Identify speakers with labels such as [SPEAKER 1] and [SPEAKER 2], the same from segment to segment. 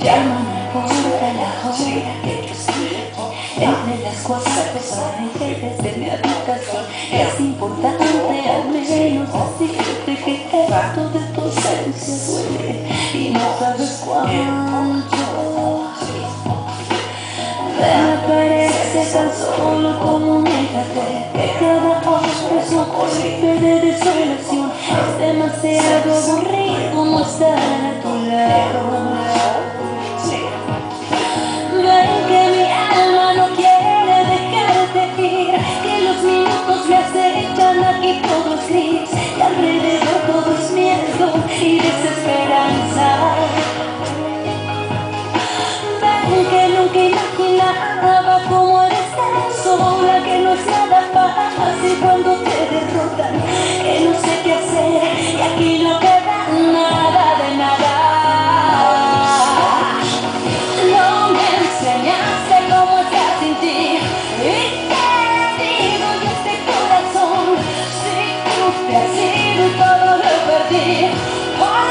[SPEAKER 1] Llámame por la hora que yo siento. Entre las cuatro personajes desde mi habitación Es importante al menos decirte que esto de tu ausencia duele. Y no sabes cuánto Desaparece tan solo como déjate Que cada otro es un golpe de desolación Es demasiado aburrido no estar a tu lado. Imaginaba cómo eres sola, que no es nada fácil cuando te derrotan, que no sé qué hacer y aquí no queda nada de nada. No me enseñaste cómo estar sin ti Y te digo yo este corazón Si tú te has ido todo lo perdí ¿Por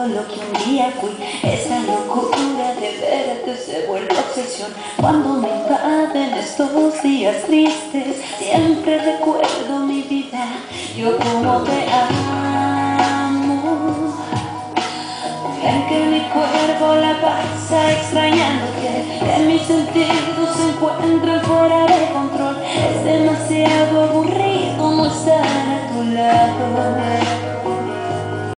[SPEAKER 1] todo lo que un día fui. Esa locura de verte se vuelve obsesión. Cuando me invaden estos días tristes Siempre recuerdo mi vida. Yo como te amo. Ven que mi cuerpo la pasa extrañándote. Que mis sentidos se encuentran fuera de control. Es demasiado aburrido no estar a tu lado